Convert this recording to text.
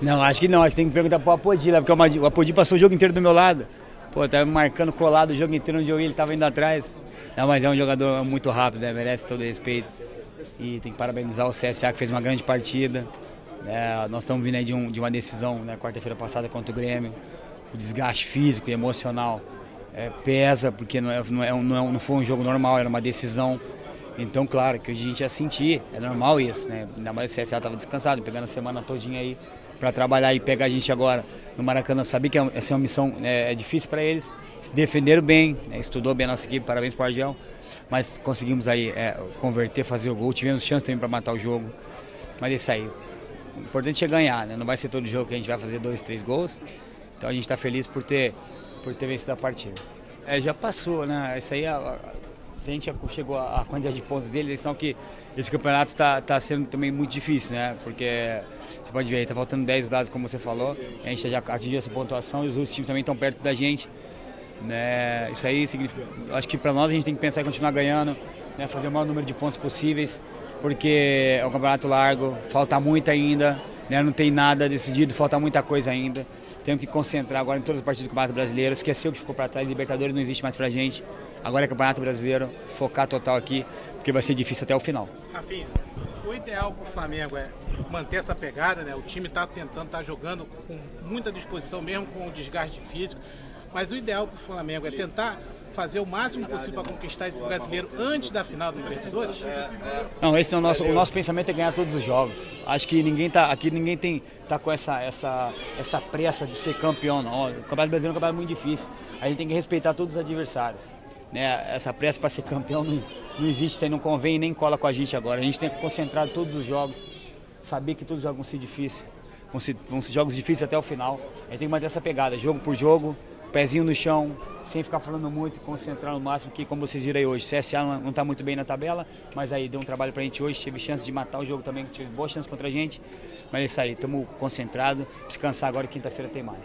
Não, acho que não, acho que tem que perguntar pro Apodi porque o Apodi passou o jogo inteiro do meu lado. Pô, tava marcando colado o jogo inteiro onde eu ia, ele tava indo atrás. Não, mas é um jogador muito rápido, né? merece todo respeito. E tem que parabenizar o CSA que fez uma grande partida. É, nós estamos vindo aí de, um, de uma decisão, né, quarta-feira passada contra o Grêmio. O desgaste físico e emocional é, pesa, porque não, é, não, é, não, é, não foi um jogo normal, era uma decisão. Então, claro, que hoje a gente ia sentir, é normal isso, né? Ainda mais o CSA estava descansado, pegando a semana todinha aí para trabalhar e pegar a gente agora no Maracanã. Sabia que essa é uma missão né, é difícil para eles, se defenderam bem, né, estudou bem a nossa equipe, parabéns para o Argel, mas conseguimos aí é, converter, fazer o gol, tivemos chance também para matar o jogo, mas é isso aí. O importante é ganhar, né? não vai ser todo jogo que a gente vai fazer dois, três gols, então a gente está feliz por ter, por ter vencido a partida. É, já passou, né? Isso aí a gente chegou a quantidade de pontos dele, eles são que esse campeonato está tá sendo também muito difícil, né? Porque você pode ver, está faltando 10 dados, como você falou, a gente já atingiu essa pontuação e os outros times também estão perto da gente. Né? Isso aí significa, acho que para nós a gente tem que pensar em continuar ganhando, né? fazer o maior número de pontos possíveis, porque é um campeonato largo, falta muito ainda, né? não tem nada decidido, falta muita coisa ainda. Temos que concentrar agora em todas as partidas do Campeonato Brasileiro, esquecer o que ficou para trás, Libertadores não existe mais para a gente. Agora é Campeonato Brasileiro, focar total aqui, porque vai ser difícil até o final. Rafinha, o ideal para o Flamengo é manter essa pegada, né? O time está tentando, está jogando com muita disposição, mesmo com o desgaste físico. Mas o ideal para o Flamengo é tentar fazer o máximo possível para conquistar esse brasileiro antes da final do Libertadores? Não, esse é o nosso, o nosso pensamento é ganhar todos os jogos. Acho que ninguém tá aqui ninguém tem tá com essa essa essa pressa de ser campeão, não. O Campeonato Brasileiro é um campeonato muito difícil. A gente tem que respeitar todos os adversários né, essa pressa para ser campeão não, não existe, isso aí não convém nem cola com a gente agora. A gente tem que concentrar todos os jogos, saber que todos os jogos vão ser difíceis, vão ser, vão ser jogos difíceis até o final. A gente tem que manter essa pegada, jogo por jogo, pezinho no chão, sem ficar falando muito, concentrar no máximo, que como vocês viram aí hoje, CSA não está muito bem na tabela, mas aí deu um trabalho para a gente hoje, teve chance de matar o jogo também, teve boa chance contra a gente, mas é isso aí, estamos concentrados, descansar agora e quinta-feira tem mais.